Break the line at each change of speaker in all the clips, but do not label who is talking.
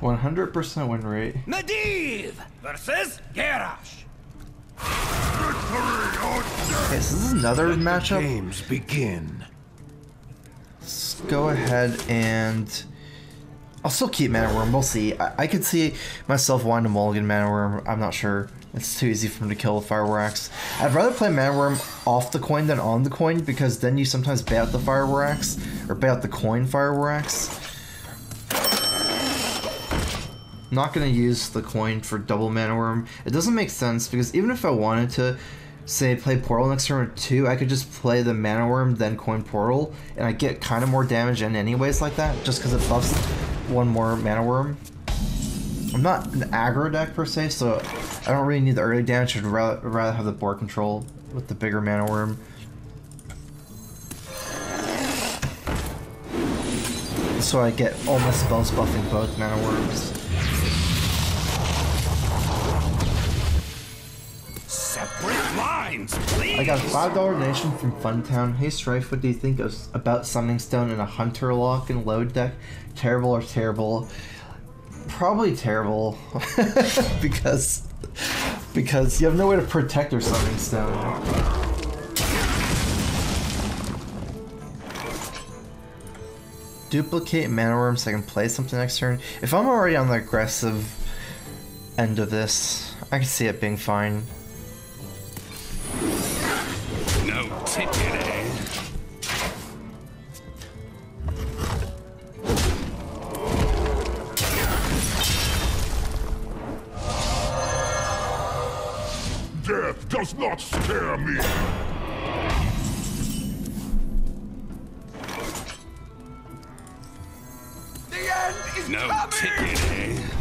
100% win rate.
Medivh versus Garrosh.
Okay, so this is another matchup.
Games begin.
Let's go ahead and I'll still keep Mana Wyrm. We'll see. I, I could see myself wanting to mulligan Mana Wyrm. I'm not sure. It's too easy for him to kill with Fire Axe. I'd rather play Mana Wyrm off the coin than on the coin because then you sometimes bait out the Fire Axe or bait out the coin Fire Axe. I'm not gonna use the coin for double Mana Wyrm. It doesn't make sense because even if I wanted to say play Portal next turn or two, I could just play the Mana Wyrm, then coin Portal, and I get kind of more damage in anyways like that, just because it buffs one more Mana Wyrm. I'm not an aggro deck per se, so I don't really need the early damage. I'd rather, rather have the board control with the bigger Mana Wyrm. So I get all my spells buffing both Mana
Wyrms. Please.
I got a five dollar donation from Funtown. Hey Strife, what do you think of, about Summoning Stone and a Hunter Lock and Load deck? Terrible or terrible? Probably terrible, because because you have no way to protect your Summoning Stone. Duplicate Mana Wyrm so I can play something next turn. If I'm already on the aggressive end of this, I can see it being fine.
No ticket?
Death does not scare me.
The end is no coming. ticket,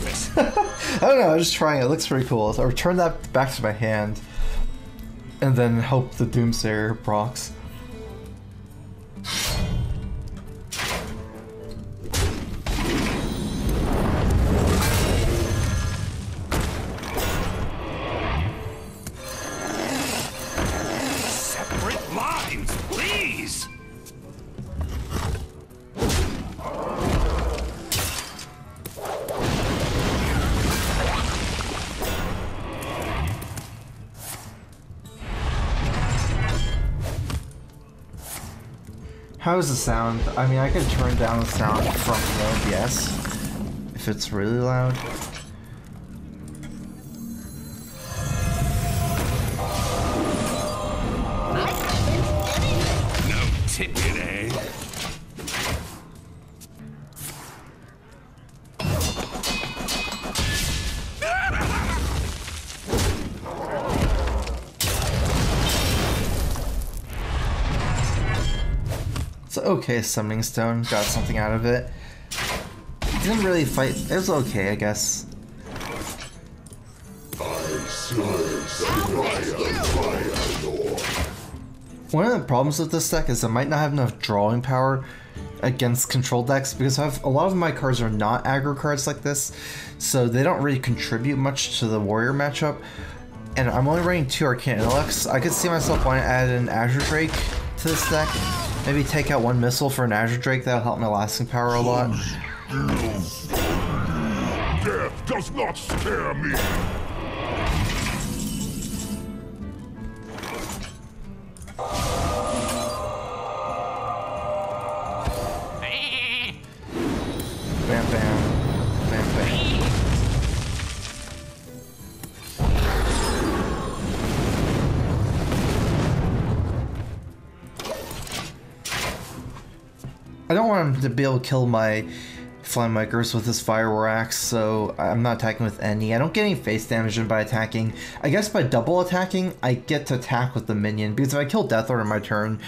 office.
I don't know, I'm just trying it. It looks pretty cool. So I'll return that back to my hand. And then hope the Doomsayer procs. Is the sound? I mean, I could turn down the sound from the OBS if it's really loud. Okay, Summoning Stone. Got something out of it. Didn't really fight. It was okay, I guess. One of the problems with this deck is I might not have enough drawing power against control decks because I have a lot of my cards are not aggro cards like this, so they don't really contribute much to the warrior matchup. And I'm only running two Arcane Intellects. I could see myself wanting to add an Azure Drake to this deck. Maybe take out one missile for an Azure Drake, that'll help my lasting power a lot.
Death does not scare me.
To be able to kill my Flamewakers with his Fire Axe, so I'm not attacking with any. I don't get any face damage in by attacking. I guess by double attacking, I get to attack with the minion, because if I kill Death Lord on my turn,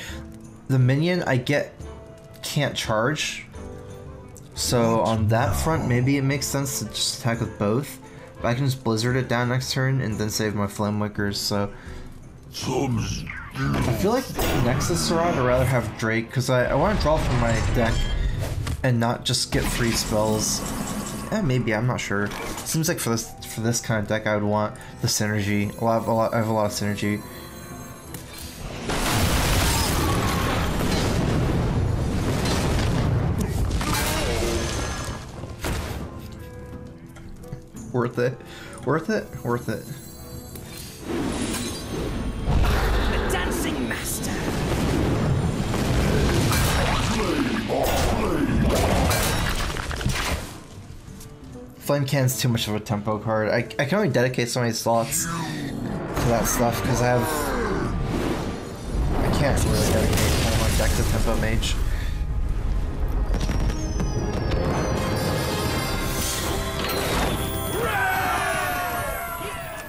the minion I get can't charge. So on that front, maybe it makes sense to just attack with both. But I can just Blizzard it down next turn and then save my Flamewakers, so... I feel like Nexus Rod, I'd rather have Drake, because I, I want to draw from my deck and not just get free spells. Eh, maybe, I'm not sure. Seems like for this for this kind of deck I would want the synergy. A lot of, a lot I have a lot of synergy. Worth it. Worth it? Worth it. Flame Can's too much of a tempo card. I, I can only dedicate so many slots to that stuff because I have. I can't really dedicate all my deck to tempo mage.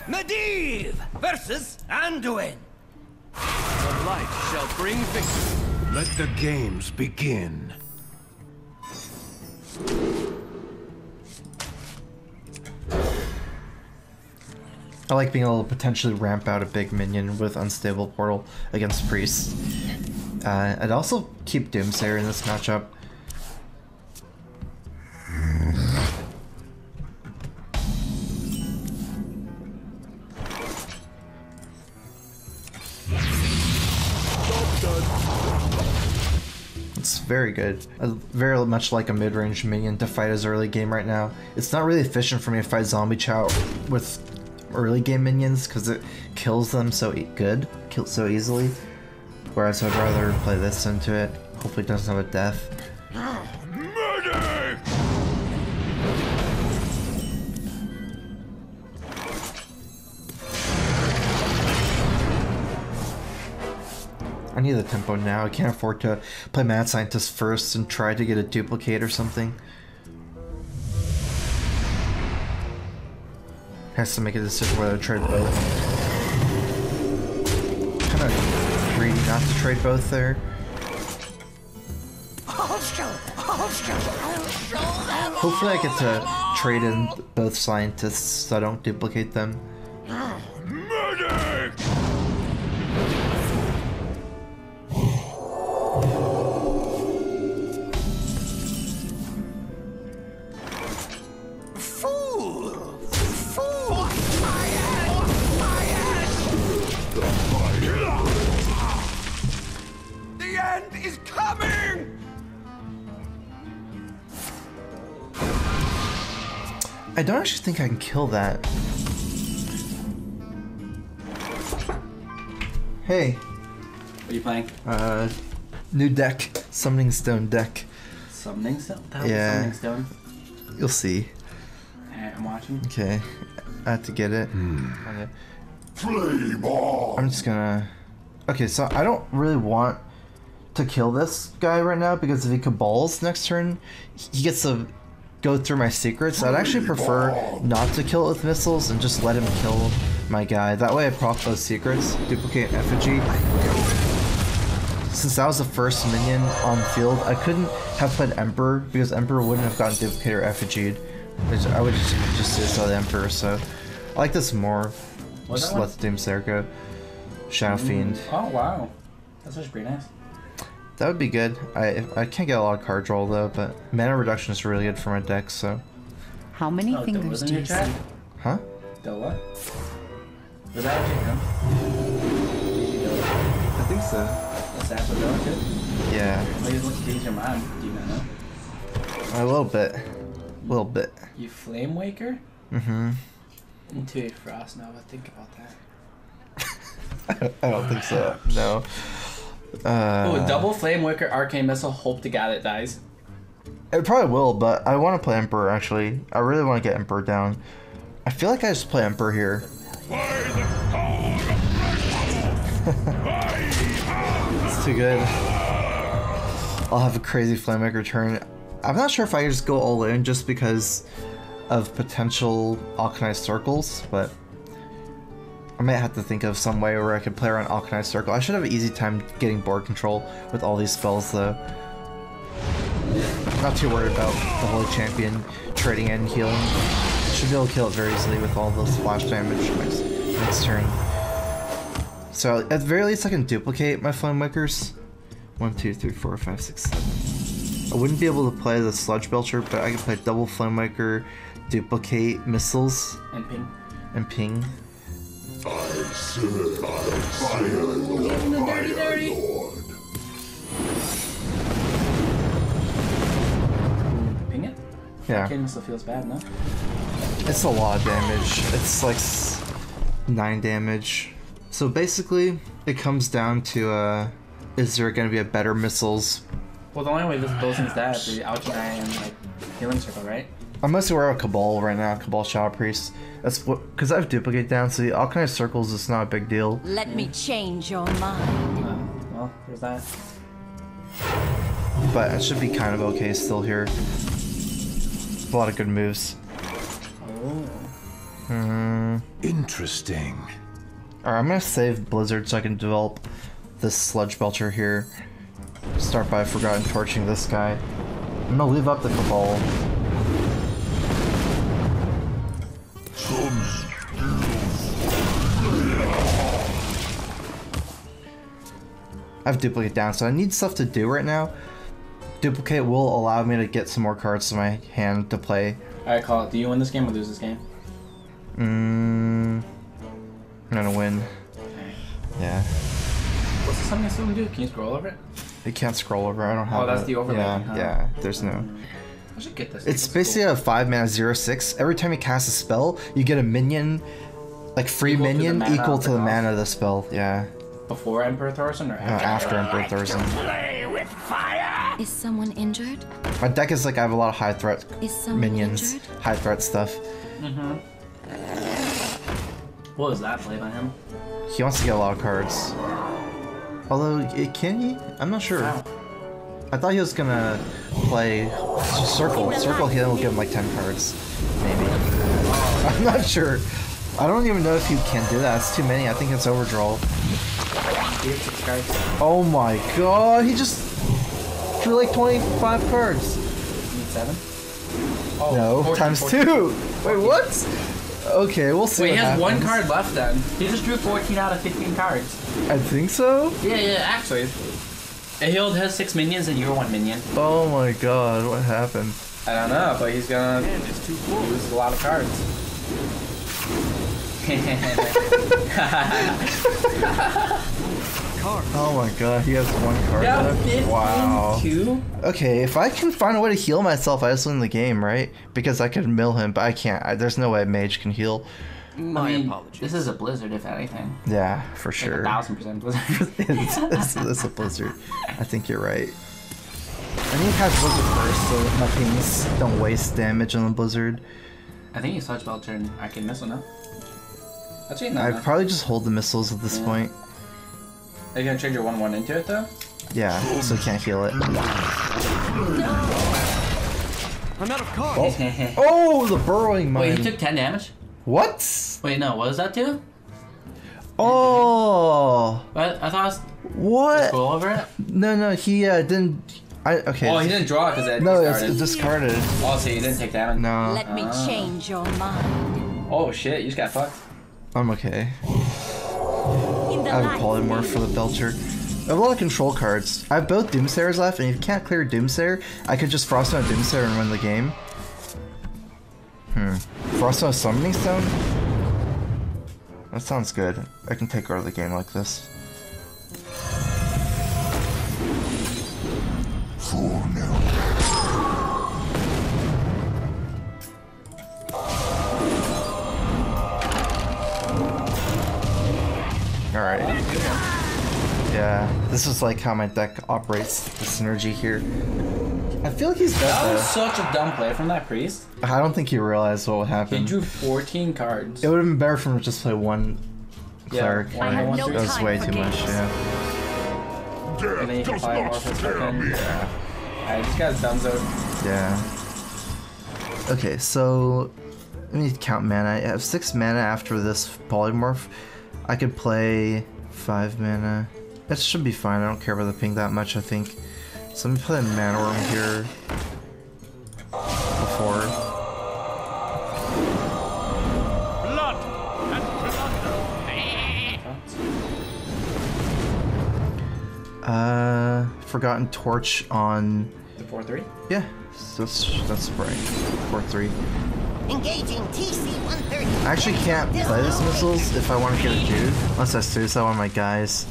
Medivh versus Anduin.
The light shall bring victory. Let the games begin.
I like being able to potentially ramp out a big minion with Unstable Portal against Priest. Uh, I'd also keep Doomsayer in this matchup. It's very good. Uh, very much like a mid-range minion to fight as early game right now. It's not really efficient for me to fight Zombie Chow with early game minions because it kills them so e good, kills so easily. Whereas I'd rather play this into it. Hopefully it doesn't have a death.
Medic!
I need the tempo now. I can't afford to play Mad Scientist first and try to get a duplicate or something. Has to make a decision whether to trade both. Kind of greedy not to trade both there. Hopefully I get to trade in both scientists so I don't duplicate them. Actually think I can kill that. Hey,
What are you playing?
uh, new deck, Summoning Stone deck.
Summoning Stone? The
Yeah.
is Summoning Stone?
You'll see.
Alright, I'm watching.
Okay, I have to get it. Okay.
Flame on!
I'm just gonna. Okay, so I don't really want to kill this guy right now because if he cabals next turn, he gets to go through my secrets. I'd actually prefer not to kill it with missiles and just let him kill my guy. That way I proc those secrets, duplicate effigy. Since that was the first minion on the field, I couldn't have played Emperor because Emperor wouldn't have gotten duplicate or effigied. Which I would just just suicide the Emperor, so I like this more. Just let
one?
the Doomsayer go. Shadow mm, Fiend.
Oh, wow. That's such pretty nice.
That would be good. I I can't get a lot of card draw though, but mana reduction is really good for my deck. So,
How many
Oh,
fingers do
your
you
chat?
see?
huh?
Dilla? Was that actually him?
I think so.
What's that for Dilla too?
Yeah,
he's change your mind. Do you not know?
a little bit, a little bit.
You Flame Waker?
Mm-hmm.
Into a Frost Nova. Think about that.
I don't think so. No. Uh,
oh, double Flame Waker Arcane Missile. Hope to God it dies.
It probably will, but I want to play Emperor actually. I really want to get Emperor down. I feel like I just play Emperor here.
By the power of Ragnaros!
It's too good. I'll have a crazy Flamewaker turn. I'm not sure if I just go all in just because of potential Auchenai Circles, but I might have to think of some way where I could play around Auchenai Circle. I should have an easy time getting board control with all these spells though. Not too worried about the Holy Champion trading and healing. Should be able to kill it very easily with all the splash damage next, next turn. So at the very least I can duplicate my Flamewakers. One, two, three, four, five, six, seven. I wouldn't be able to play the Sludge Belcher, but I can play double Flamewaker, duplicate missiles,
And ping.
and ping.
I said I fire Lord.
Ping it?
Yeah.
Arcane Missile feels bad, no?
It's a lot of damage. It's like nine damage. So basically, it comes down to uh, is there going to be a better missiles?
Well, the only way this things die is the Alchemy and like healing circle, right?
I'm mostly wearing a Cabal right now, Cabal Shadow Priest. That's what because I have duplicate down, so all kind of circles It's not a big deal.
Let me change your mind.
Uh, well, there's that.
But I should be kind of okay still here. A lot of good moves.
Oh.
Interesting.
Alright, I'm gonna save Blizzard so I can develop this Sludge Belcher here. Start by Forgotten Torching this guy. I'm gonna leave up the Cabal. I have Duplicate down, so I need stuff to do right now. Duplicate will allow me to get some more cards to my hand to play.
Alright, call it. Do you win this game or lose this game?
Mmm. I'm gonna win. Yeah.
What's the something still do? Can you scroll over it?
You can't scroll over. I don't oh, have.
Oh, that's
it.
the overlay,
Yeah,
huh?
yeah. There's no.
I should get this.
It's
This
basically a five mana zero six. Every time you cast a spell, you get a minion, like free
Equal to the
minion
mana
equal to
the
the mana of the spell. Yeah.
Cool. before Emperor Thaurissan or
Uh,
after?
after Emperor Thaurissan.
Play with fire!
Is someone injured?
My deck is like I have a lot of high threat
Is
minions,
injured?
high threat stuff. Mhm.
What was that play by him?
He wants to get a lot of cards. Although, it, can he? I'm not sure.
Wow.
I thought he was gonna play Circle. Circle healing will give him like 10 cards. Maybe. I'm not sure. I don't even know if you can do that. It's too many. I think it's overdraw.
He had six cards.
Oh my god, he just drew like 25 cards.
You need seven? Oh,
No,
14,
times
14.
two. Wait, what? Okay, we'll see.
Wait, he
what
has one card left then. He just drew 14 out of 15 cards.
I think so.
Yeah, yeah, actually. He Heald has six minions and you're one minion.
Oh my god, what happened?
I don't know, but he's gonna lose a lot of cards.
Oh my god, he has one card
yeah,
left. Wow.
Two?
Okay, if I can find a way to heal myself, I just win the game, right? Because I could mill him, but I can't. I, there's no way a mage can heal.
My
I mean,
apologies.
This is a blizzard, if anything.
Yeah, for
Like
sure.
a thousand percent blizzard.
it's, it's, it's a blizzard. I think you're right. I need to catch blizzard first, so my things don't waste damage on the blizzard.
I think you Sludge Belcher and Arcane Missile now. Actually, no.
I'd
no.
probably just hold the missiles at this
Yeah.
point.
Are you gonna trade your 1 1 into it though?
Yeah, so I can't heal it.
I'm out of cards.
Oh, the burrowing mine.
Wait, he took 10 damage?
What?
Wait, no, what does that do?
Oh,
What? I thought I was
what?
scroll over it.
No, no, he uh, didn't. I okay.
Oh, he didn't draw because it
No, it's,
discarded.
it's discarded.
Oh, so you didn't take damage?
No,
Let me
Ah.
change your mind.
Oh shit, you just got fucked.
I'm okay. I have
light
polymorph for the Belcher. I have a lot of control cards. I have both Doomsayers left, and if you can't clear Doomsayer, I could just Frost on a Doomsayer and win the game. Hmm. Frost on a Summoning Stone? That sounds good. I can take over the game like this.
For now.
This is like how my deck operates, the synergy here. I feel like he's
That
dead
was
though.
such a dumb play from that priest.
I don't think he realized what would happen.
He drew 14 cards.
It would have been better for him to just play one
Yeah,
cleric.
one I have no
that was way
for
too much,
games.
yeah.
And then you
Death
can
does not
polymorph his
scare
fucking-
me.
Alright, this guy's dunzo.
Yeah. Okay, so let me count mana. I have six mana after this polymorph. I could play five mana. That should be fine. I don't care about the ping that much, I think. So let me play a mana wyrm here. Before.
Blood and plunder.
Uh, Forgotten Torch on.
The 4 3?
Yeah, so that's that's right. Four three.
Engaging TC-130.
I actually can't play this missiles if I want to get a dude, unless I suicide one of my guys.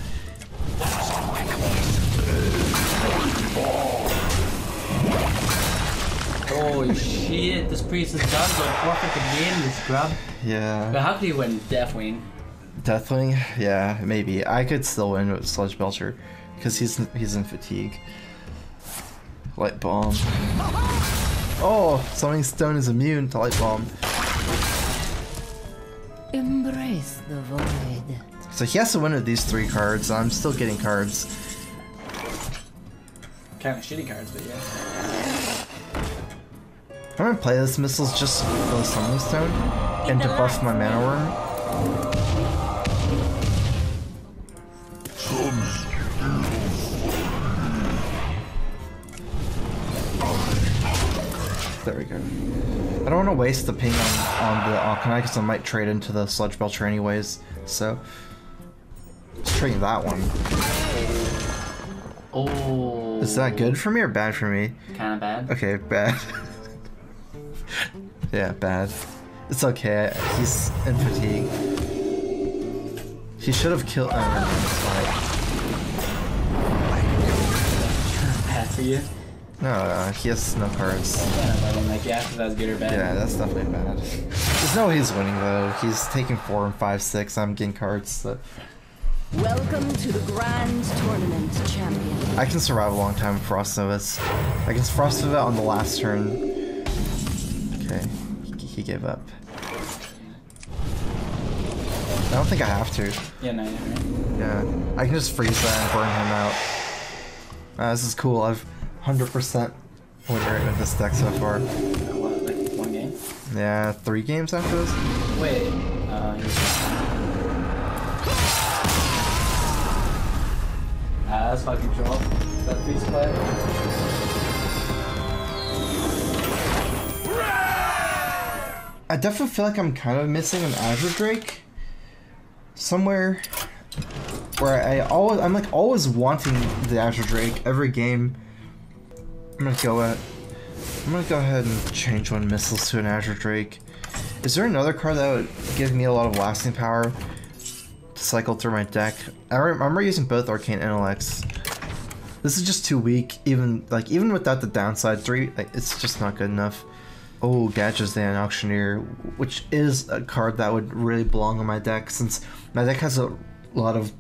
Holy shit, this priest is done going perfect again, this grub.
Yeah.
But how could he win Deathwing?
Deathwing? Yeah, maybe. I could still win with Sludge Belcher. Because he's, he's in fatigue. Light Bomb. Oh! Summoning Stone is immune to Light Bomb.
Embrace the void.
So he has to win with these three cards. I'm still getting cards.
Kind of shitty cards, but yeah.
I'm gonna play this missiles just for the Summoning Stone and to buff my Mana Wyrm. There we go. I don't want to waste the ping on, on the Arcanine because I might trade into the Sludge Belcher anyways. So, let's trade that one.
Oh.
Is that good for me or bad for me?
Kind of bad.
Okay, bad. yeah, bad. It's okay. He's in fatigue. He should have killed. Oh,
Bad for you.
no, no, he has no cards.
Yeah, I'm like, yeah, if that's good or bad.
Yeah, that's definitely bad. There's no way he's winning though. He's taking four and five, six. I'm getting cards. So
Welcome to the Grand Tournament, champion.
I can survive a long time with Frost Novas. I can Frost Nova on the last turn. Okay, he, he gave up. I don't think I have to.
Yeah, no, yeah, right.
Yeah, I can just freeze that and burn him out. Uh, this is cool. I've 100% win rate with this deck so far.
What, like one game?
Yeah, three games after this.
Wait. Uh, that's fucking drop. That priest play.
I definitely feel like I'm kind of missing an Azure Drake somewhere where I always I'm like always wanting the Azure Drake every game. I'm gonna go at I'm gonna go ahead and change one missiles to an Azure Drake. Is there another card that would give me a lot of lasting power cycle through my deck? I remember using both Arcane Intellects. This is just too weak. Even like even without the downside three, like, it's just not good enough. Oh, Gadgetzan Auctioneer, which is a card that would really belong on my deck since my deck has a lot of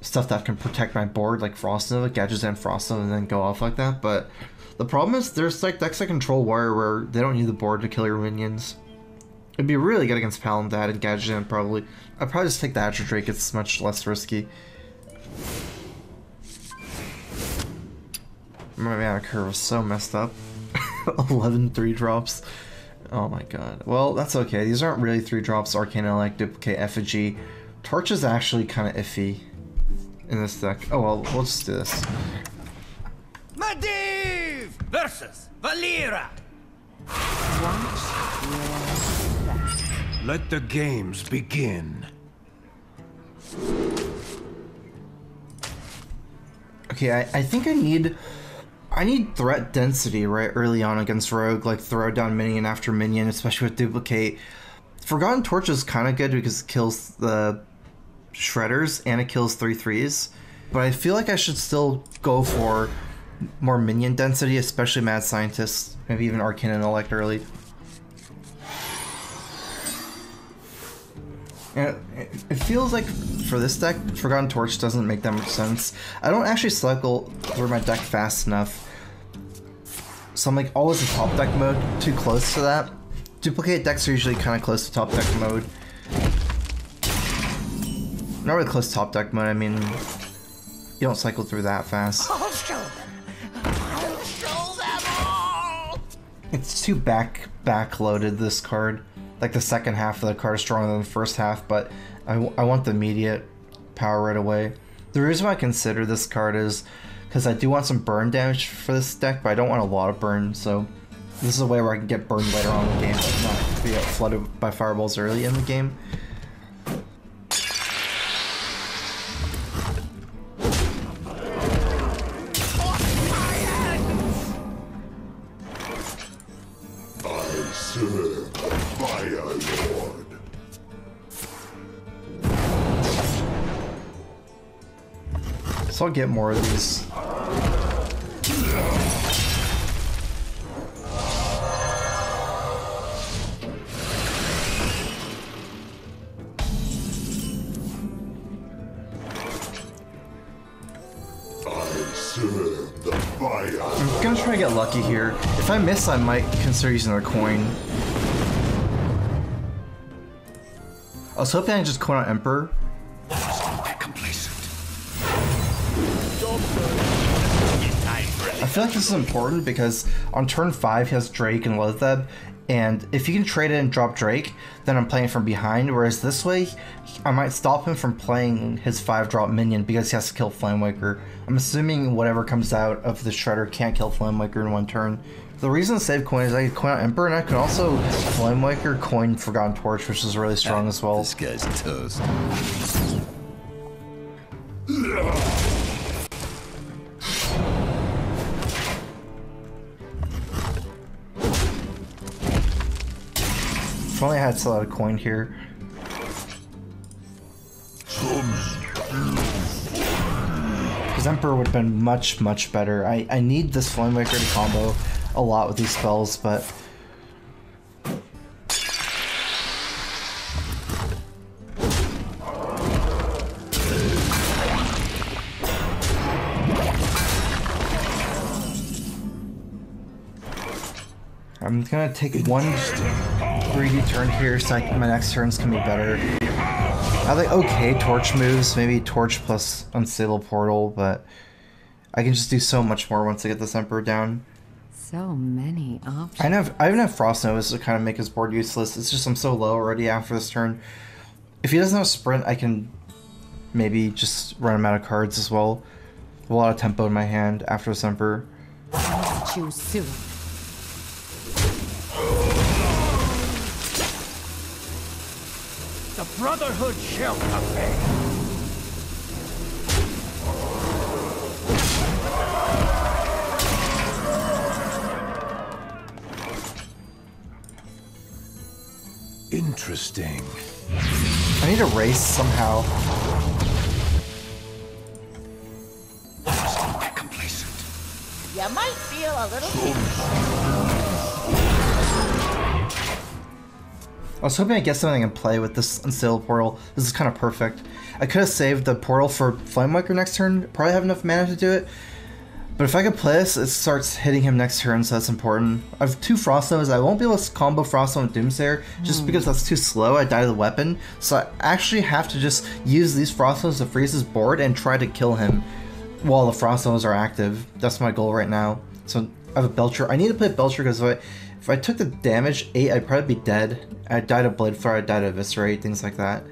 stuff that can protect my board, like Frost Nova, Gadgetzan Frost Nova, and then go off like that. But the problem is there's like decks that control Warrior where they don't need the board to kill your minions. It'd be really good against Palandad and Gadgetzan probably. I'd probably just take the Azure Drake, it's much less risky. My mana curve is so messed up. 11 3 drops. Oh my god. Well, that's okay. These aren't really 3 drops. Arcane Elect, Duplicate, Effigy. Torch is actually kind of iffy in this deck. Oh well, we'll just do this.
Medivh versus Valeera.
Let the games begin.
Okay, I, I think I need... I need threat density right early on against Rogue, like throw down minion after minion, especially with Duplicate. Forgotten Torch is kind of good because it kills the Shredders and it kills three threes. But I feel like I should still go for more minion density, especially Mad Scientist, maybe even Arcane Intellect early. It, it feels like for this deck, Forgotten Torch doesn't make that much sense. I don't actually cycle through my deck fast enough. So I'm like always in top deck mode, too close to that. Duplicate decks are usually kind of close to top deck mode. Not really close to top deck mode, I mean, you don't cycle through that fast.
I'll show. I'll show them all.
It's too back back loaded this card. Like the second half of the card is stronger than the first half, but I, want the immediate power right away. The reason why I consider this card is because I do want some burn damage for this deck, but I don't want a lot of burn, so this is a way where I can get burned later on in the game, but not be flooded by fireballs early in the game. I'll get more of these. I'm gonna try to get lucky here. If I miss, I might consider using another coin. I was hoping I just coin out Emperor, feel like this is important because on turn 5 he has Drake and Loatheb, and if you can trade it and drop Drake, then I'm playing from behind, whereas this way, I might stop him from playing his 5 drop minion because he has to kill Flamewaker. I'm assuming whatever comes out of the Shredder can't kill Flamewaker in one turn. The reason to save coin is I can coin out Emperor and I could also Flamewaker coin Forgotten Torch, which is really strong ah, as well.
This guy's toast.
If only I had still had a coin here. Because Emperor would have been much, much better. I, I need this Flamewaker to combo a lot with these spells, but... gonna take one greedy turn here so I, my next turns can be better. I like okay torch moves, maybe torch plus unstable portal, but I can just do so much more once I get this emperor down.
So many options.
I have I even have frost novas to kind of make his board useless. It's just I'm so low already after this turn. If he doesn't have sprint, I can maybe just run him out of cards as well. A lot of tempo in my hand after this emperor.
Choose soon.
Brotherhood shall prevail.
Interesting.
I need a race somehow.
You might feel a little
I was hoping I'd get something and play with this Unstable Portal. This is kind of perfect. I could have saved the Portal for Flamewaker next turn. Probably have enough mana to do it. But if I could play this, it starts hitting him next turn, so that's important. I have two Frost Novas. I won't be able to combo Frost Nova with Doomsayer, just hmm. because that's too slow. I die to the weapon. So I actually have to just use these Frost Novas to freeze his board and try to kill him while the Frost Novas are active. That's my goal right now. So I have a Belcher. I need to play Belcher because if I, if I took the damage 8, I'd probably be dead. I'd die to Blade Flurry, I'd die to Eviscerate, things like that.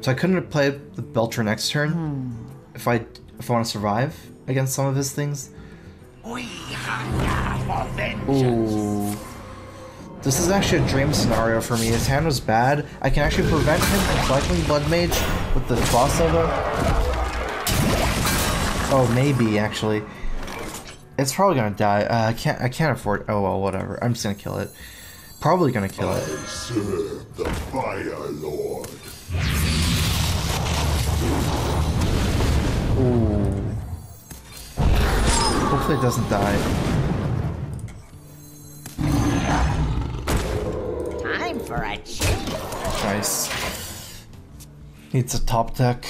So I couldn't have played the Belcher next turn hmm. if I if I want to survive against some of his things. Ooh. This is actually a dream scenario for me. His hand was bad. I can actually prevent him from cycling Blood Mage with the Frost Nova. Oh, maybe actually. It's probably gonna die. Uh, I can't. I can't afford. Oh well, whatever. I'm just gonna kill it. Probably gonna kill it.
Serve the Fire Lord.
Ooh. Hopefully it doesn't die.
time for a change.
Nice. Needs a top deck.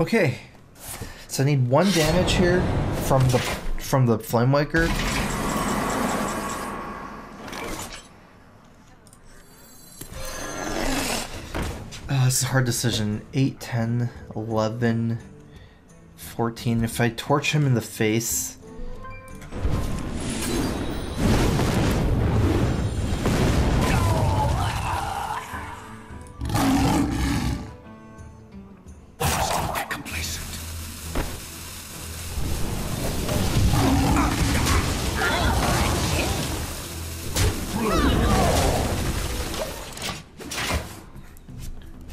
Okay. So I need one damage here from the from the Flamewaker. Uh, this is a hard decision. 8, 10, 11, 14. If I torch him in the face...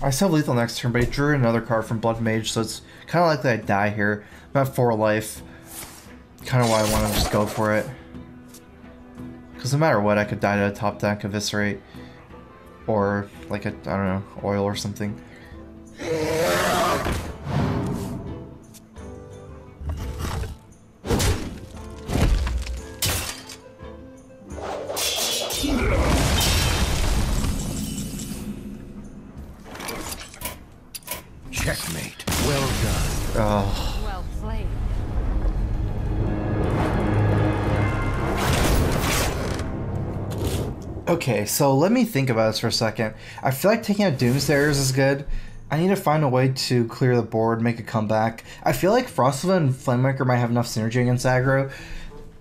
I still have lethal next turn, but I drew another card from Blood Mage, so it's kind of likely I die here. I'm at 4 life. Kind of why I want to just go for it. Because no matter what, I could die to a top deck Eviscerate. Or, like, a, I don't know, oil or something. So let me think about this for a second. I feel like taking out Doomsayers is good. I need to find a way to clear the board, make a comeback. I feel like Frost Nova and Flamewaker might have enough synergy against aggro,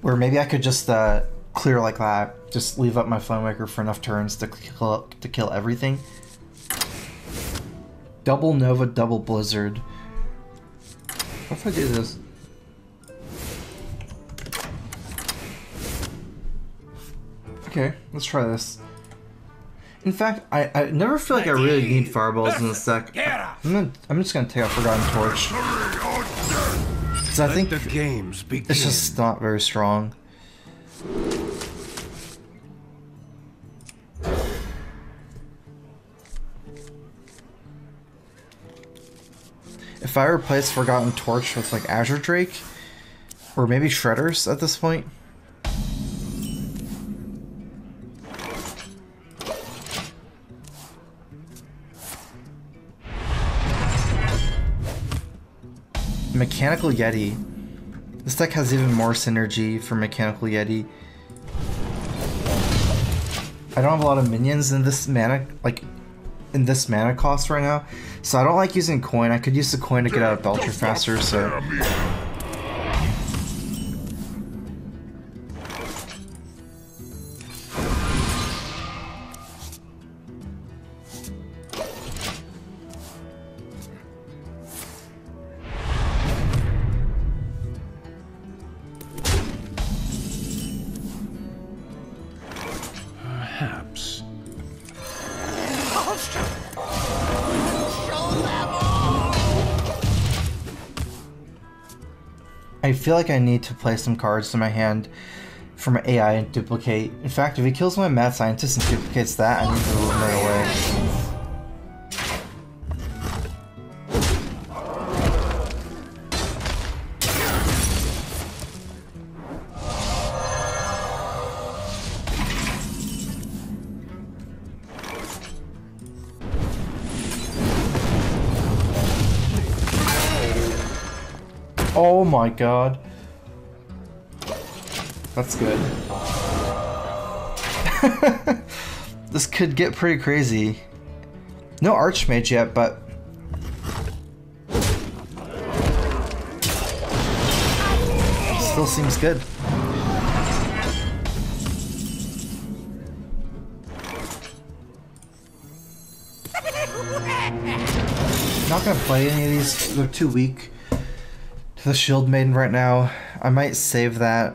where maybe I could just uh, clear like that. Just leave up my Flamewaker for enough turns to kill, to kill everything. Double Nova, double Blizzard. What if I do this? Okay, let's try this. In fact, I, I never feel like I really need fireballs in this deck. I'm, gonna, I'm just gonna take out Forgotten Torch. Because I think
the games begin.
it's just not very strong. If I replace Forgotten Torch with like Azure Drake, or maybe Shredders at this point. Mechanical Yeti. This deck has even more synergy for Mechanical Yeti. I don't have a lot of minions in this mana, like, in this mana cost right now, so I don't like using coin. I could use the coin to get out of Belcher faster, so... feel like I need to play some cards to my hand from AI and duplicate. In fact, if he kills my mad scientist and duplicates that, I need to eliminate Oh my god. That's good. this could get pretty crazy. No Archmage yet, but... Still seems good. Not gonna play any of these, they're too weak the Shield Maiden right now. I might save that.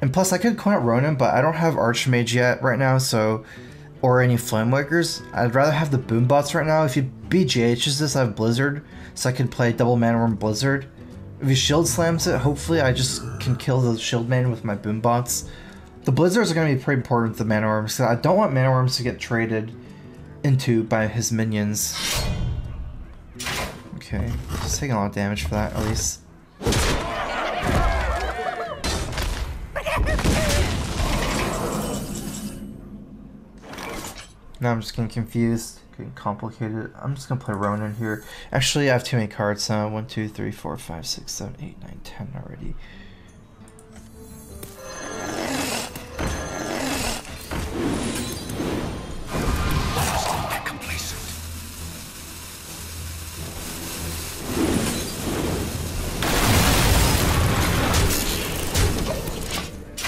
And plus, I could coin out Ronin, but I don't have Archmage yet right now, so... Or any Flamewakers. I'd rather have the Boombots right now. If you BGHs this, I have Blizzard, so I can play double Mana Wyrm Blizzard. If he Shield Slams it, hopefully I just can kill the Shield Maiden with my Boombots. The Blizzards are going to be pretty important with the Mana Wyrms, so I don't want Mana Wyrms to get traded into by his minions. Okay, just taking a lot of damage for that, at least. Now I'm just getting confused, getting complicated. I'm just gonna play Ronin here. Actually, I have too many cards. Uh, 1, 2, 3, 4, 5, 6, 7, 8, 9, 10 already.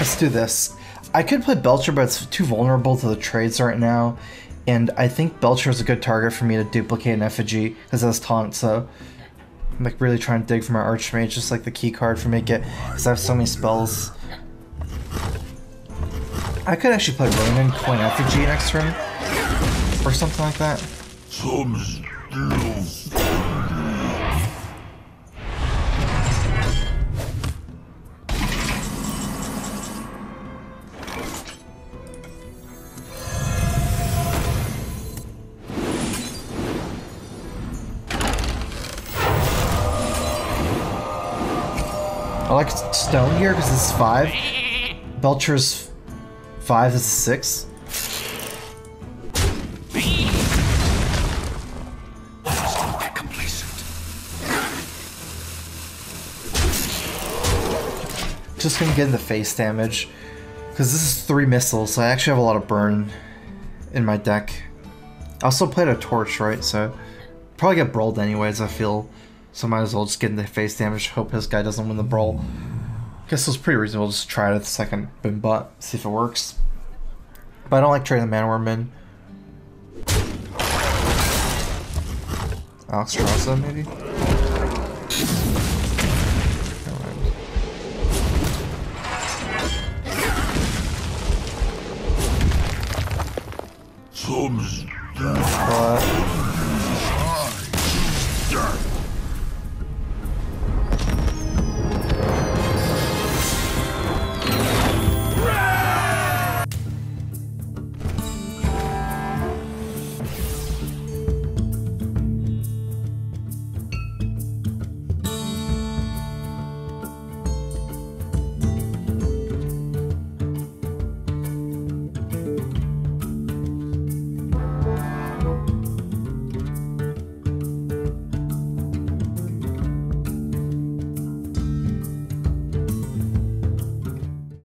Let's do this. I could play Belcher, but it's too vulnerable to the trades right now. And I think Belcher is a good target for me to duplicate an effigy, because that's taunt, so... I'm like really trying to dig for my Archmage, just like the key card for me get, because I have so many spells. I could actually play Ronin, coin effigy next turn. Or something like that. Stone here because it's 5. Belcher's 5, this is 6. Just gonna get in the face damage. Because this is 3 missiles, so I actually have a lot of burn in my deck. I also played a torch, right? So probably get brawled anyways. I feel so. Might as well just get the face damage. Hope this guy doesn't win the brawl. Guess it was pretty reasonable. Just try it at the second bin butt, see if it works. But I don't like trading the Mana Wyrm in. Alexstrasza, maybe?
Some
But